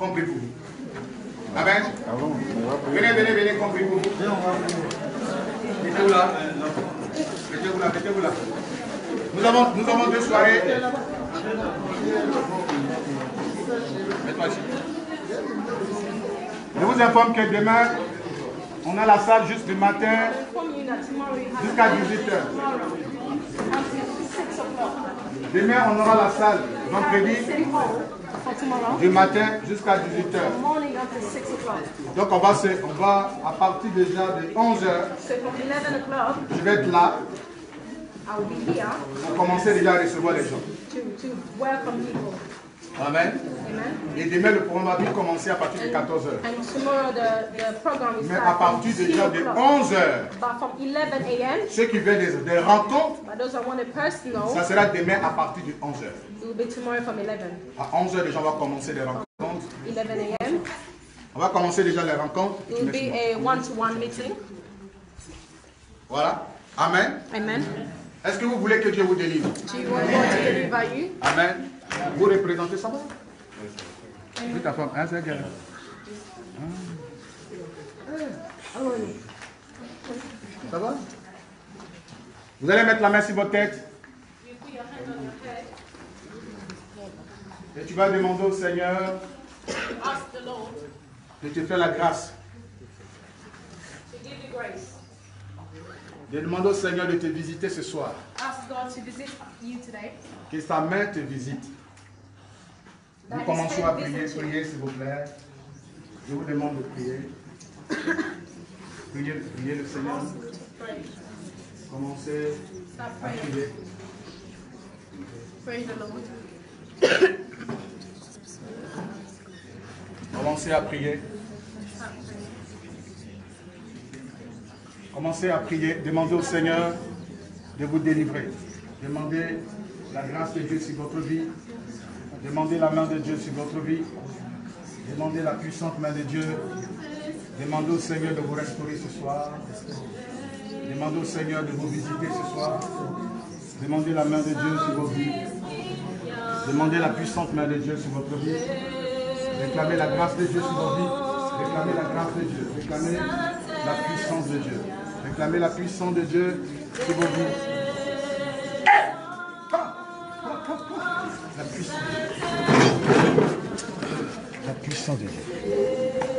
Compris vous. Amen. Venez, venez, venez, compris vous. Mettez-vous là. Mettez-vous là, mettez-vous là. Nous avons, nous avons deux soirées. Je vous informe que demain, on a la salle juste matin jusqu'à 18h. Demain, on aura la salle, vendredi, du matin jusqu'à 18h. Donc, on va, se, on va, à partir déjà de 11h, je vais être là. Pour commencer déjà à recevoir les gens. Amen. Et demain, le programme va commencer à partir de 14h. Mais à partir déjà de 11h, ceux qui veulent des, des rencontres, ça sera demain à partir de 11h. À 11h, déjà, on va commencer les rencontres. 11 a.m. On va commencer déjà les rencontres. It will be a one-to-one meeting. Voilà. Amen. Amen. Est-ce que vous voulez que Dieu vous délivre? To? Amen. Vous représentez ça Oui, ta femme. C'est. Ça va Vous allez mettre la main sur votre tête. Et tu vas demander au Seigneur de te faire la grâce. To give you grace. De demander au Seigneur de te visiter ce soir. Ask God to visit you today. Que sa main te visite. Nous commençons à prier. Priez, s'il vous plaît. Je vous demande de prier. Priez, priez le Seigneur. Commencez à prier. Pray the Lord. Commencez à prier. Commencez à prier. Demandez au Seigneur de vous délivrer. Demandez la grâce de Dieu sur votre vie. Demandez la main de Dieu sur votre vie. Demandez la puissante main de Dieu. Demandez au Seigneur de vous restaurer ce soir. Demandez au Seigneur de vous visiter ce soir. Demandez la main de Dieu sur vos vies. Demandez la puissante main de Dieu sur votre vie. Réclamez la grâce de Dieu sur vos vies. Réclamez la grâce de Dieu. Réclamez la puissance de Dieu. Réclamez la puissance de Dieu sur vos vies. La puissance La puissance de Dieu.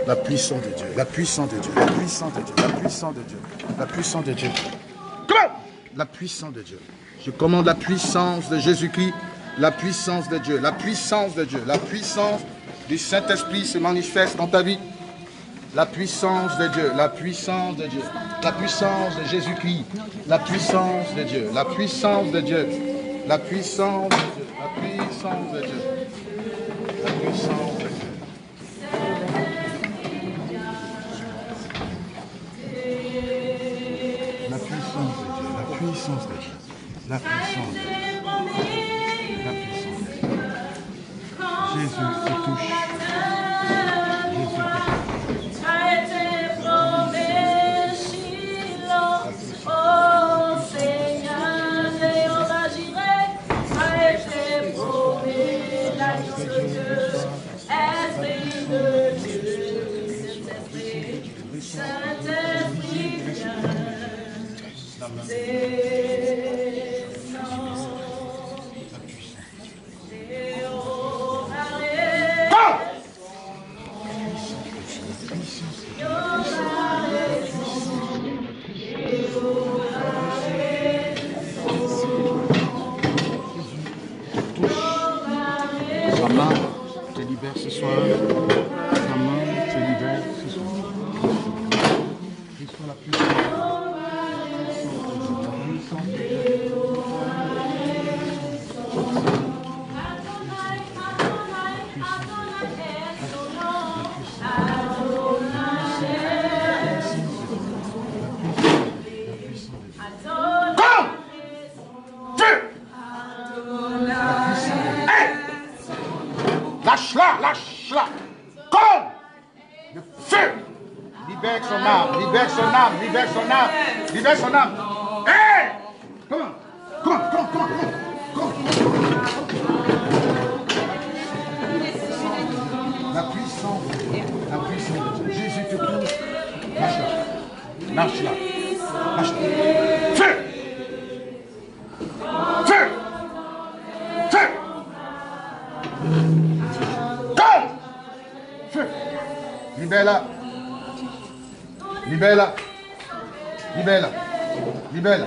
La puissance de Dieu. La puissance de Dieu. La puissance de Dieu. La puissance de Dieu. La puissance de Dieu. La puissance de Dieu. Je commande la puissance de Jésus-Christ. La puissance de Dieu. La puissance de Dieu. La puissance du Saint-Esprit se manifeste dans ta vie. La puissance de Dieu, la puissance de Dieu, la puissance de Jésus-Christ, la puissance de Dieu, la puissance de Dieu, la puissance de Dieu, la puissance de Dieu, la puissance de Dieu. La puissance de Dieu, la puissance de Dieu, la puissance de Dieu, la puissance de Dieu. Jésus te touche. Lâche-la, lâche-la. Comme le feu. Libère son âme, libère son âme, libère son âme, libère son âme. Libère-la. Libère-la. Oui, libère-la.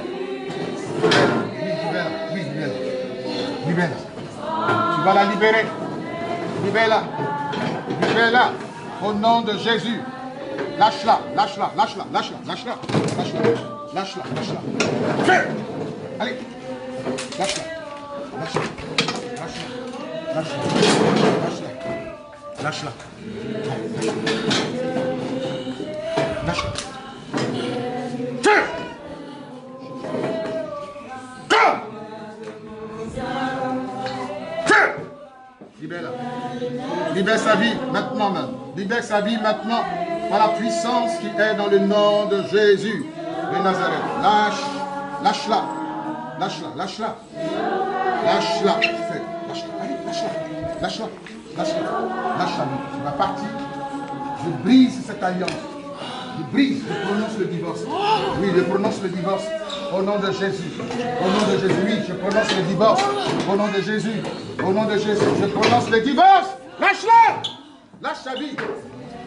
Oui, libère-la. Libère-la. Tu vas la libérer. Libère-la. Libère-la. Au nom de Jésus. Lâche-la, lâche-la, lâche-la, lâche-la, lâche-la, lâche-la, lâche-la, lâche-la. Feu Allez Lâche-la. Lâche-la. Lâche-la. Lâche-la. Lâche-la. Lâche-la. Libère sa vie maintenant même. Libère sa vie maintenant par la puissance qui est dans le nom de Jésus de Nazareth. Lâche, lâche-la. Lâche-la, lâche-la. Lâche-la. Lâche-la. Allez, lâche-la. Lâche-la. Lâche-la. Lâche-la. Tu vas partir. Je brise cette alliance. Je brise, je prononce le divorce. Oui, je prononce le divorce. Au nom de Jésus. Au nom de Jésus. Oui, je prononce le divorce. Au nom de Jésus. Au nom de Jésus. Je prononce le divorce. Lâche-la. Lâche sa vie.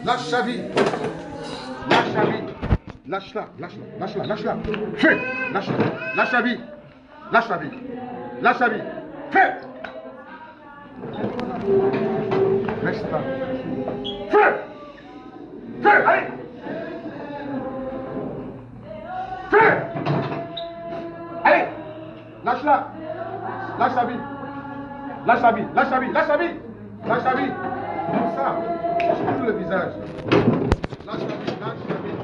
Lâche sa vie. Lâche sa vie. Lâche-la. Lâche-la. Lâche-la. Lâche-la. Fais. Lâche-la. Lâche sa vie. Lâche sa vie. Lâche sa vie. Fais. Laisse pas. Feu. Feu. Allez. Feu Allez Lâche-la Lâche sa vie Lâche sa vie Lâche sa vie Lâche sa vie Lâche sa vie Comme ça Sur le visage Lâche la vie Lâche la vie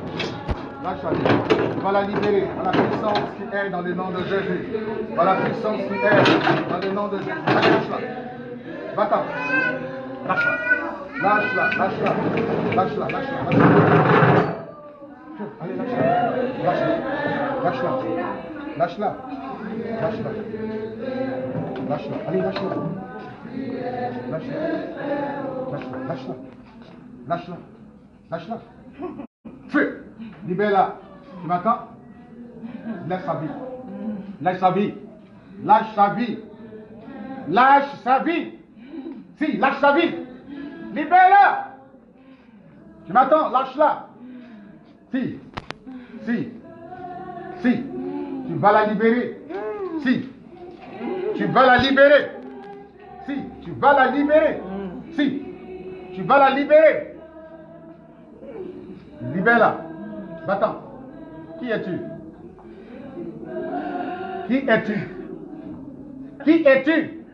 Lâche la vie Va la libérer par la puissance qui est dans le nom de Jésus Par la puissance qui est dans le nom de Jésus lâche-la Va-t'en Lâche-la Lâche-la Lâche-la Lâche-la Lâche-la Allez, lâche-la. Lâche-la. Lâche-la. Lâche-la. Lâche-la. Lâche-la. Allez, lâche-la. Lâche-la. Lâche-la. Lâche-la. Lâche-la. Lâche-la. Feu. Libère-la. Tu m'entends? Laisse sa vie. Laisse sa vie. Lâche sa vie. Lâche sa vie. Si, lâche sa vie. Libère-la. Tu m'entends? Lâche-la. Si, si, si, tu vas la libérer? Si, tu vas la libérer? Si, tu vas la libérer? Si, tu vas la libérer? Libère-la. Va-t'en. Qui es-tu? Qui es-tu? Qui es-tu?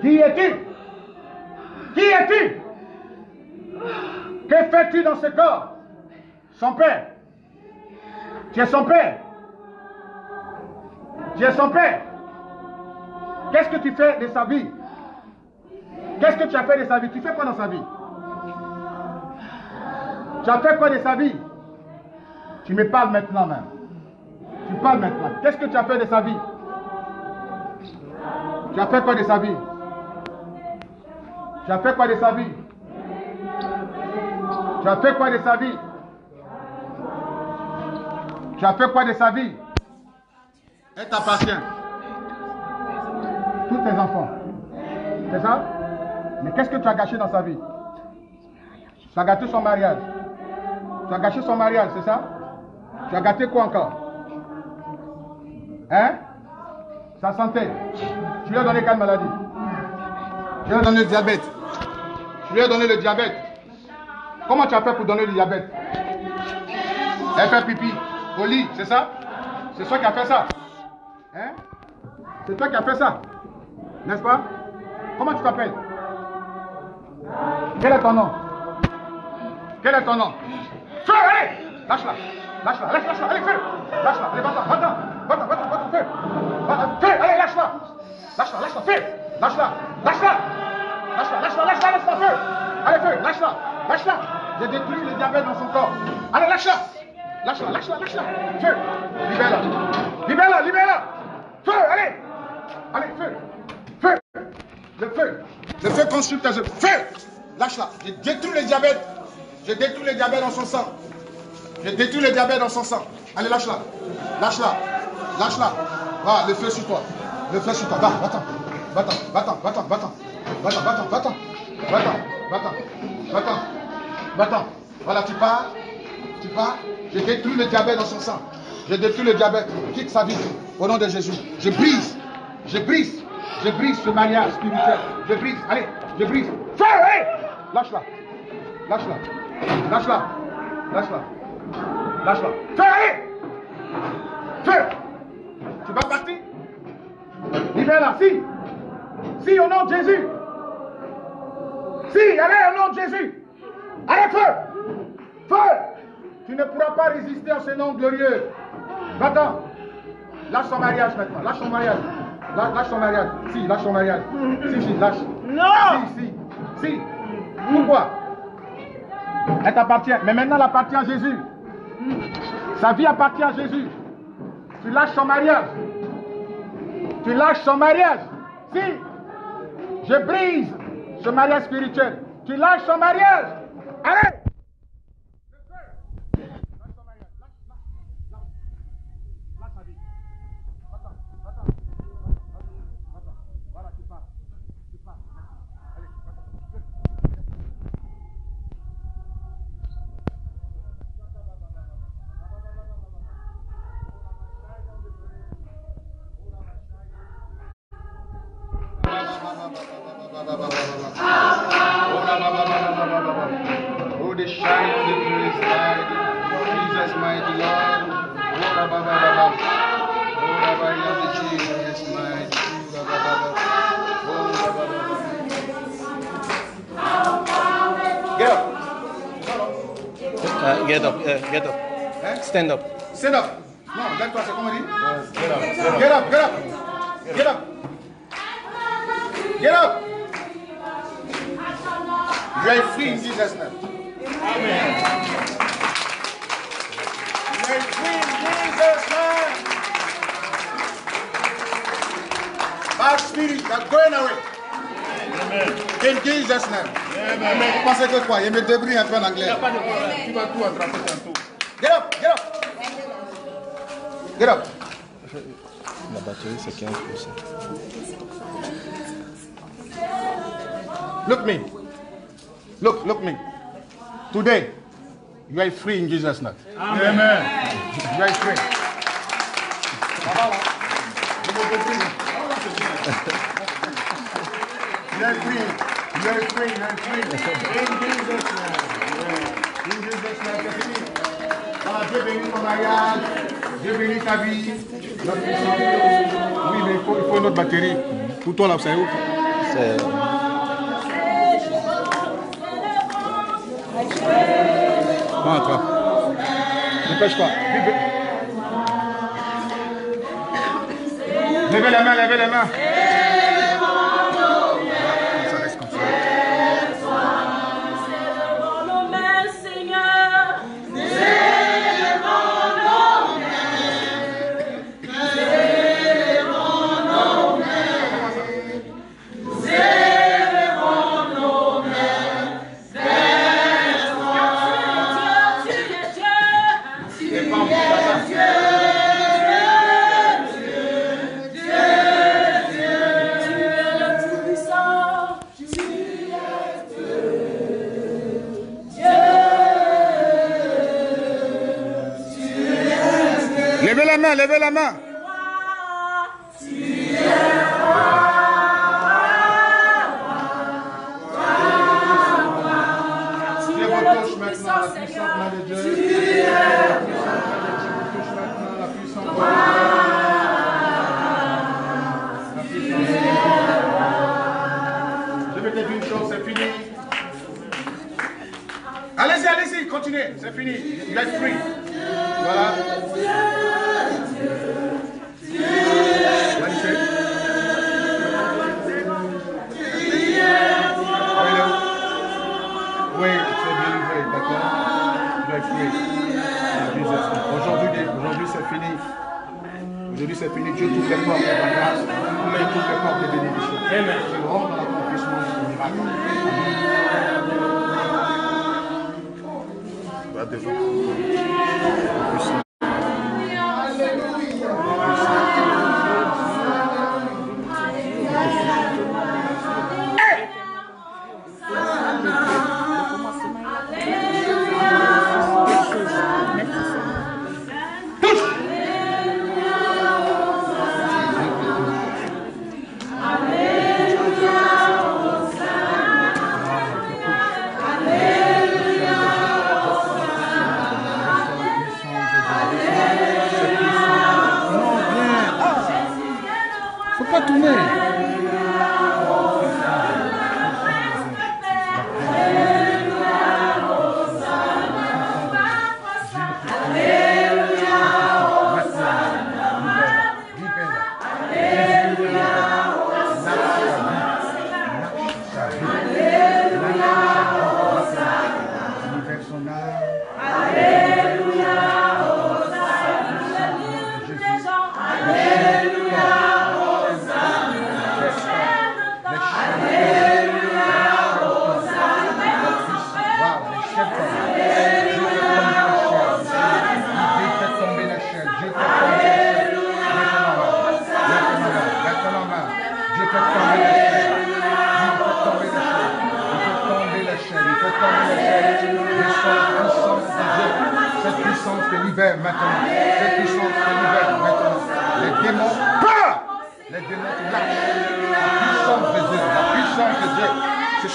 Qui es-tu? Qui es-tu? Que fais-tu dans ce corps? Son père. Tu es son père. Tu es son père. Qu'est-ce que tu fais de sa vie? Qu'est-ce que tu as fait de sa vie? Tu fais quoi dans sa vie? Tu as fait quoi de sa vie? Tu me parles maintenant même. Tu parles maintenant. Qu'est-ce que tu as fait de sa vie? Tu as fait quoi de sa vie? Tu as fait quoi de sa vie? Tu as fait quoi de sa vie? Tu as fait quoi de sa vie? Elle t'appartient. Tous tes enfants. C'est ça? Mais qu'est-ce que tu as gâché dans sa vie? Tu as gâté son mariage. Tu as gâché son mariage, c'est ça? Tu as gâté quoi encore Hein Sa santé. Tu lui as donné quelle maladie Tu lui as donné le diabète. Tu lui as donné le diabète. Comment tu as fait pour donner le diabète Elle fait pipi au lit, c'est ça C'est toi qui as fait ça Hein C'est toi qui as fait ça N'est-ce pas Comment tu t'appelles Quel est ton nom Quel est ton nom allez Lâche-la Lâche-la, lâche-la, allez, feu Lâche-la, allez, va-t'en, va-t'en Va-t'en, va-t'en, va-t'en, feu Feu, allez, lâche-la Lâche-la, lâche-la, feu Lâche-la, lâche-la Lâche-la, lâche-la, lâche-la, lâche-la, feu Allez, feu, lâche-la, lâche-la J'ai détruit le diabète dans son corps Allez, lâche-la Lâche-la, lâche-la, lâche-la. Feu. Libère-la. Libère-la, libère-la. Feu, allez. Allez, feu. Feu. Le feu. Le feu consulte tes œuvres. Feu. Lâche-la. Je détruis le diabète. Je détruis le diabète dans son sang. Je détruis le diabète dans son sang. Allez, lâche-la. Lâche-la. Lâche-la. Va, le feu sur toi. Le feu sur toi. Va, va-t'en. Va-t'en, va-t'en, va-t'en, va-t'en. Va-t'en, va-t'en, va-t'en. Va-t'en, va-t'en. Va-t'en. Va-t'en. Voilà, tu pars. Tu pars. Je détruis le diabète dans son sang. Je détruis le diabète. Quitte sa vie. Au nom de Jésus. Je brise. Je brise. Je brise ce mariage spirituel. Je brise. Allez, je brise. Hé Lâche-la. Lâche-la. Lâche-la. Lâche-la. Lâche-la. Feu, hé Feu Tu vas partir Libère-la. Si. Si, au nom de Jésus. Si, allez, au nom de Jésus. Allez, feu Feu Tu ne pourras pas résister à ce nom glorieux. Va-t'en. Lâche son mariage maintenant. Lâche son mariage. Lâche, son mariage. Si, lâche son mariage. Si, si, lâche. Non Si, si, si. Pourquoi? Elle t'appartient. Mais maintenant, elle appartient à Jésus. Sa vie appartient à Jésus. Tu lâches son mariage. Tu lâches son mariage. Si. Je brise ce mariage spirituel. Tu lâches son mariage. Allez. Lâche son mariage. Lâche, lâche, lâche. Lâche sa vie. Va-t'en, va-t'en. Va-t'en, va-t'en. Voilà, tu pars. Tu pars. Allez, va-t'en. Oh, the shine of the praise light, Jesus mighty Lord. Oh, ba, ba, ba, ba, ba. Oh, ba, ba, you have the Jesus mighty. Oh, ba, ba, ba, ba. Oh, ba, ba, ba, ba. Get up. Uh, get up, uh, get up. Hein? Stand up. Stand up. Non, lève-toi, c'est comme on dit. Get up, get up. Get up. Get up. You are free in Jesus' name. Amen. You are free in Jesus' name. Bad spirit are going away. In Jesus' name. Amen. Vous pensez que quoi Il me débrouille un peu en anglais. Tu vas tout attraper tantôt. Get up, get up. Get up. La batterie, c'est 15%. Look me. Look, look me. Today, you are free in Jesus' name. Amen. You are free. You are free. You are free. You are free. In Jesus' name. In Jesus' name. c'est fini. Voilà, Dieu bénit ton mariage. Dieu bénit ta vie. La puissance. Oui, mais il faut, il faut une autre batterie. Pour toi, là, c'est où C'est Bon, attrape. Dépêche-toi. Levez les mains, levez les mains. Une chose, c'est fini. Allez-y, allez-y, continuez, c'est fini. You are free. Voilà. Aujourd'hui, c'est fini. Dieu tout fait part de la grâce, mais tout fait de bénédiction. Amen. L'accomplissement du miracle.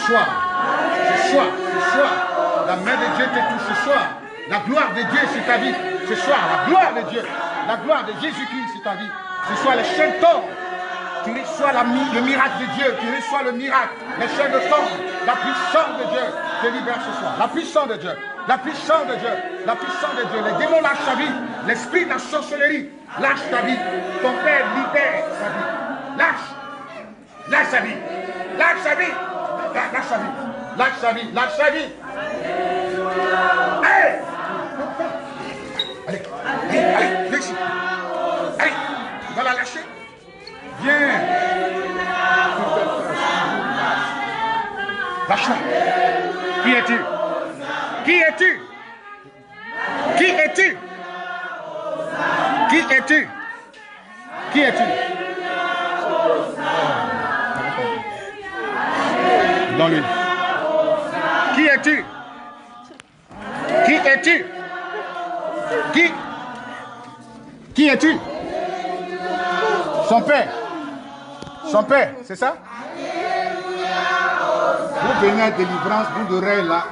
Soir, ce soir, ce soir, la main de Dieu te touche ce soir. La gloire de Dieu sur ta vie. Ce soir, la gloire de Dieu. La gloire de Jésus-Christ sur ta vie. Ce soir, les chaînes tombent. Tu reçois le miracle de Dieu. Tu reçois le miracle. Les chaînes tombent. La puissance de Dieu te libère ce soir. La puissance de Dieu. La puissance de Dieu. La puissance de Dieu. Les démons lâchent ta vie. L'esprit de la sorcellerie lâche ta vie. Ton Père libère sa vie. Lâche. Lâche sa vie. Lâche sa vie. Lâche sa vie. Lâche sa vie. Lâche sa vie. Allez. Allez. Allez. Allez. Viens ici. Allez. Tu vas la lâcher. Viens. Lâche-la. Qui es-tu? Qui es-tu? Qui es-tu? Qui es-tu? Qui es-tu? Dans l'huile. Qui es-tu? Qui es-tu? Qui Qui es-tu? Son père. Son père, c'est ça? Vous venez à délivrance, bout d'oreille là.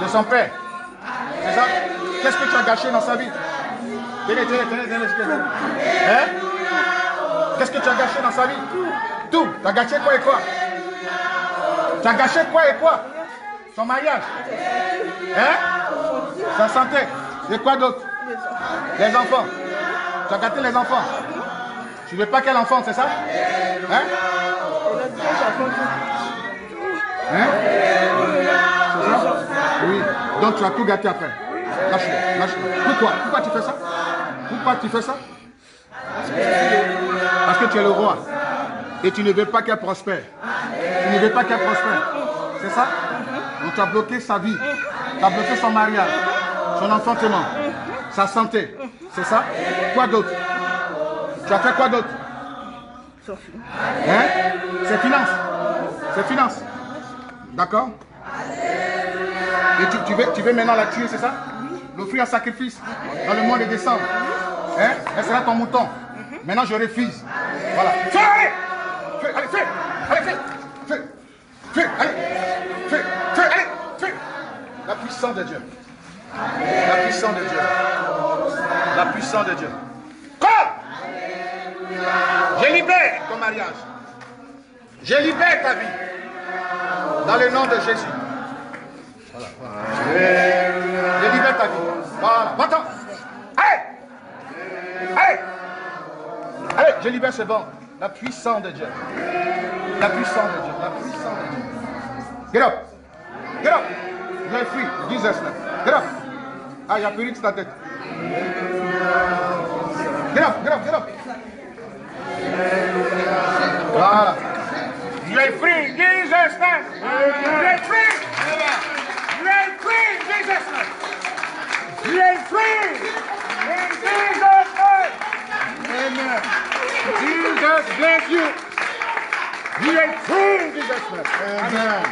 C'est son père. C'est ça? Qu'est-ce que tu as gâché dans sa vie? Tenez, tenez, tenez. tenez. Hein? Qu'est-ce que tu as gâché dans sa vie? Tout. Tu as gâché quoi et quoi? Tu as gâché quoi et quoi? Son mariage. Hein? Sa santé. Et quoi d'autre? Les enfants. Tu as gâté les enfants. Tu veux pas quel enfant, c'est ça? Hein? Hein? Ça Oui. Donc tu as tout gâté après. Lâche-le, lâche-le. Pourquoi? Pourquoi tu fais ça? Pourquoi tu fais ça? Parce que tu es le roi. Et tu ne veux pas qu'elle prospère. Tu ne veux pas qu'elle prospère. C'est ça? Donc tu as bloqué sa vie. Tu as bloqué son mariage, son enfantement, sa santé. C'est ça? Quoi d'autre? Tu as fait quoi d'autre? Hein? C'est finance. C'est finance. D'accord? Et tu, tu veux, tu veux maintenant la tuer, c'est ça? L'offrir en sacrifice dans le mois de décembre. Hein? Elle sera ton mouton. Maintenant, je refuse. Voilà. Fais, allez Fais, allez, fais Allez, fais Fais Fais, allez Fais, fais, Fais La puissance de Dieu. La puissance de Dieu. La puissance de Dieu. Quoi Je libère ton mariage. Je libère ta vie. Dans le nom de Jésus. Voilà. Je libère ta vie. Voilà. Va-t'en. Allez. Allez. Allez, je libère ce bon. La puissance de Dieu. La puissance de Dieu. La puissance de Dieu. Get up. Get up. You are free. Jesus. Get up. Ah, il y a plus sur ta tête. Get up, get up, get up. Voilà. You are free. Jesus name. Free. Are free in Jesus' name. Amen.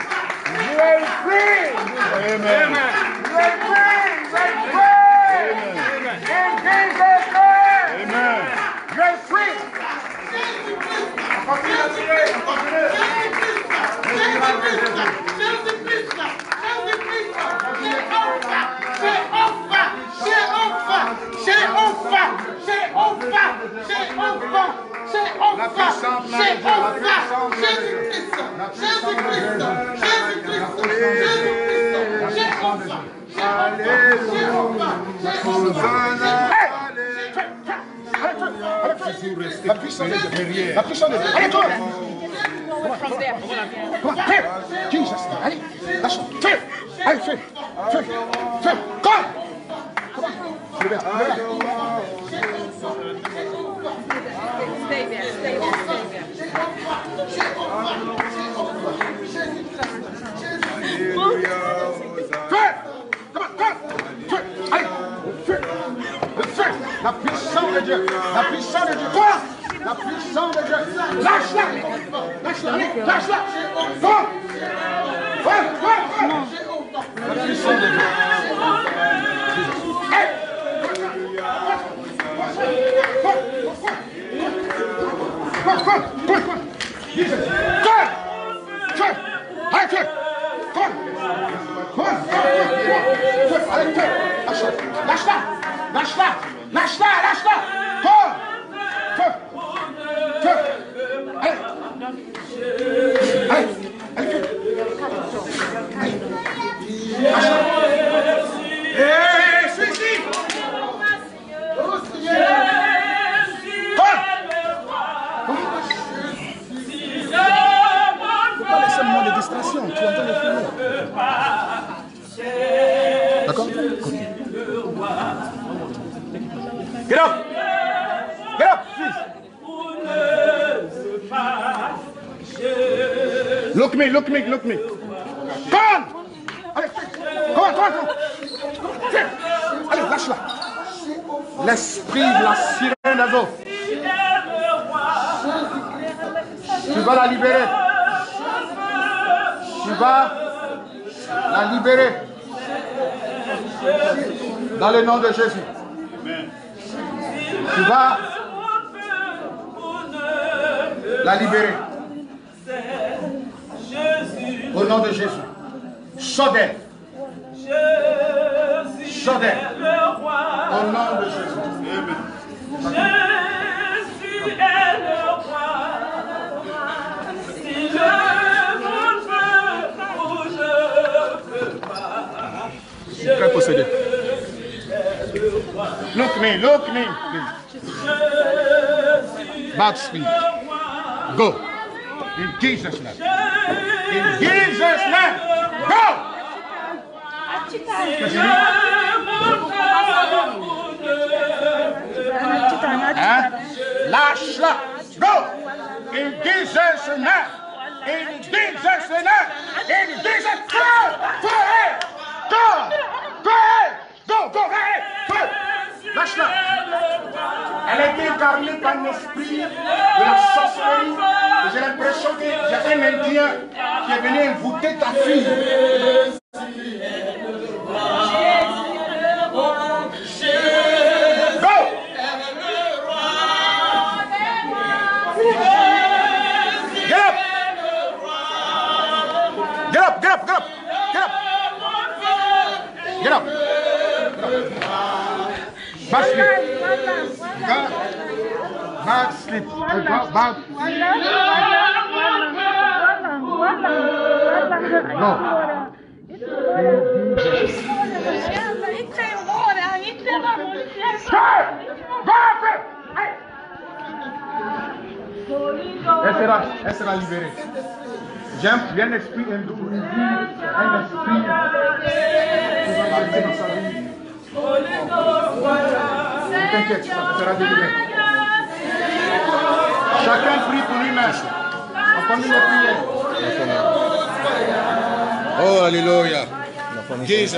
You are free. Amen. You are free. You are free. In Jesus' name. Amen. You are free. Continue à prier. Continue. La puissance de Dieu. La puissance de Dieu. La puissance de Dieu. La puissance de Dieu. Alléluia. La puissance de Dieu. La puissance de Dieu. Allez, toi. Jesus. Allez, lâche. Feu. Allez, feu. Feu. Feu. Come. Come on. Dieu. La puissance de Dieu. Quoi La puissance de Dieu. Lâche-la. Lâche-la. Lâche-la. Quoi ouais, ouais. La puissance de Dieu. Hey. Quoi, quoi, Dans le nom de Jésus. Tu vas la libérer. Au nom de Jésus. Sors d'elle. Au nom de Jésus. Jésus Possédé. Look me, look me, please. Back speed. Go. In Jesus' name. In Jesus' name. Go. Hein? Lâche-la. Go. In Jesus' name. In Jesus' name. In Jesus' name. Go. Go. Go. Go. Lâche-la. Elle a été incarnée par un esprit de la sorcellerie. J'ai l'impression y a un Indien qui est venu envoûter ta fille. Back sleep. No. Elle sera, libérée. J'ai un, j'ai un esprit t'inquiète, ça sera délivré. Chacun prie pour lui-même. On continue de prier. Oh, Alléluia. Rabaisses.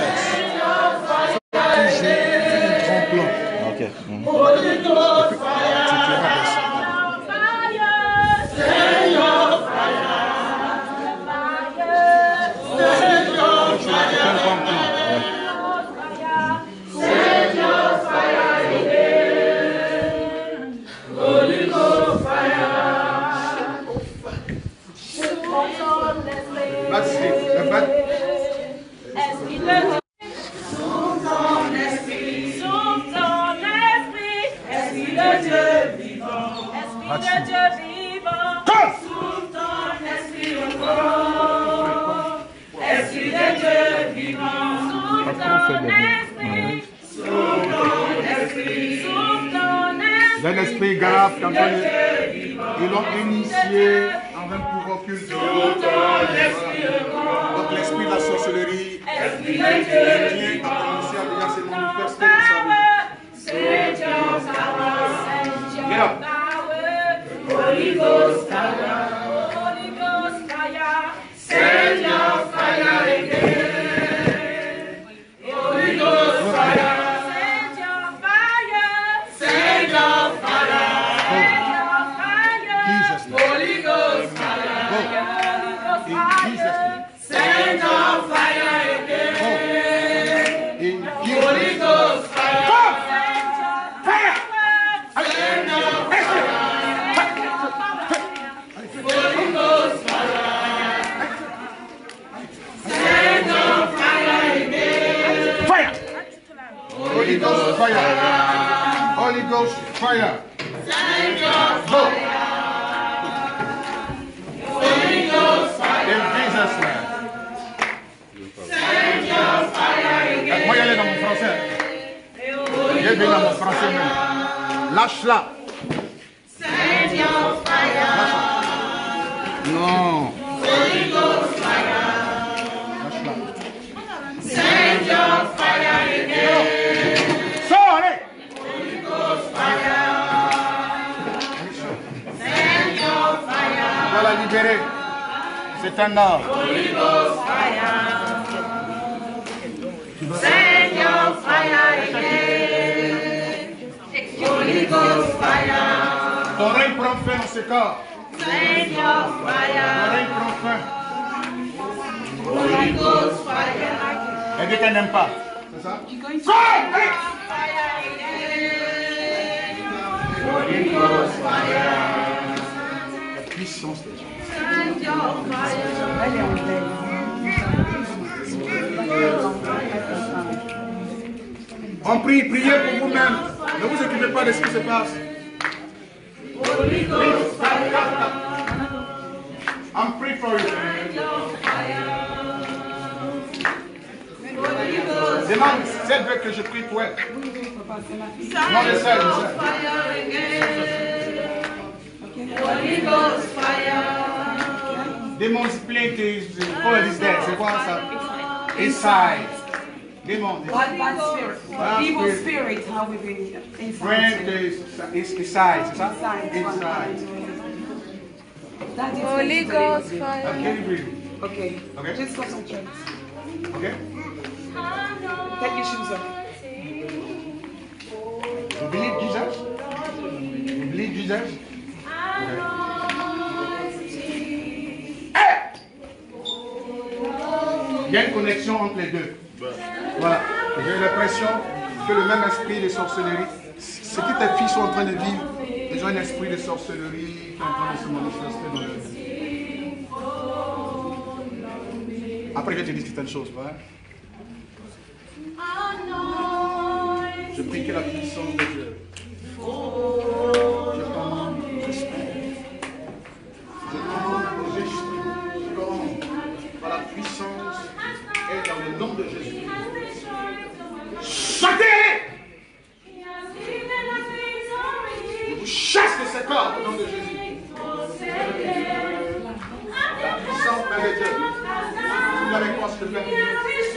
Un esprit grave quand on est- ils l'ont initié en un pour occulte. Donc l'esprit de la sorcellerie, tien a commencé à déjà se manifester dans sa vie. Holy Ghost power. Fire. Send your. Holy Ghost fire. In Jesus name. Send your fire again. Moi, y aller dans mon français. Viens bien dans mon français même. Lâche-la. Send your fire. Non. Va la libérer. C'est un fire. Again. Holy Ghost fire. Ton règne prend fin dans ce corps. Ton règne prend fin. Holy Ghost fire. Elle dit qu'elle n'aime pas. C'est ça? Fire puissance de Dieu. Send your fire. On prie, priez pour vous-même. Ne vous occupez pas de ce qui se passe. I'm praying for you. Demande si elle veut que je prie pour elle. Fire again. Holy Ghost fire. Demon split is, what is that? C'est quoi ça? Inside. Demon. Bad, bad spirit. Bad Evil spirit. spirit, how we bring inside. Friend is, is inside, c'est? Inside. Inside. That is Holy Ghost fire. can't breathe. Okay. Okay. Just concentrate. Okay? Take your shoes off. You believe Jesus? You believe Jesus? Il y a une connexion entre les deux. Voilà. J'ai l'impression que le même esprit de sorcellerie, ce que tes filles sont en train de vivre, ils ont un esprit de sorcellerie qui est en train de se manifester dans. Après, je te dire certaines choses. voilà. Je prie que la puissance de Dieu. La puissance de Dieu.